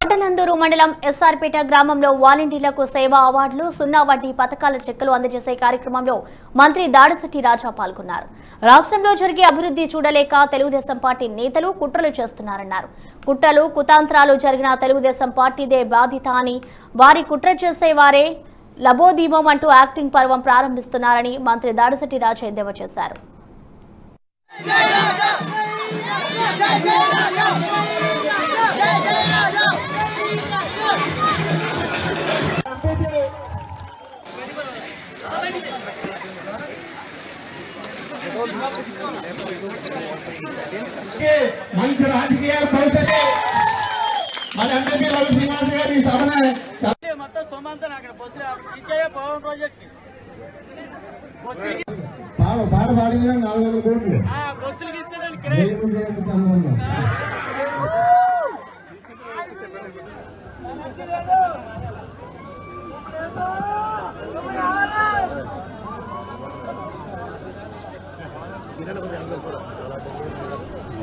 కోటనందూరు మండలం ఎస్ఆర్పేట గ్రామంలో వాలంటీర్లకు సేవా అవార్డులు సున్నా వడ్డీ పథకాల చెక్కులు అందజేసే కార్యక్రమంలో మంత్రి దాడిశెట్టి రాజా పాల్గొన్నారు. రాష్ట్రంలో జరిగే అభివృద్ధి చూడలేక తెలుగుదేశం పార్టీ నేతలు కుట్రలు చేస్తున్నారన్నారు. కుట్రలు కుతాంత్రాలు జరిగిన తెలుగుదేశం పార్టీదే బాధిత అని వారి కుట్ర చేసేవారే లబోదీపం అంటూ యాక్టింగ్ పర్వం ప్రారంభిస్తున్నారని మంత్రి దాడిశెట్టి రాజా ఎద్దేవా చేశారు. మంచి రాజకీయాల భవిష్యత్తు మరి అందరికీ రవి శ్రీనివాస్ గారు ఈ సభను మొత్తం సొమ్మంతా అక్కడ బస్సు ఇచ్చే పవన్ ప్రాజెక్ట్ బస్సు పాట పాట పాడించిన నాలుగు వందల కోట్లు. చంద్రబాబు. いろんなことやるんですよ。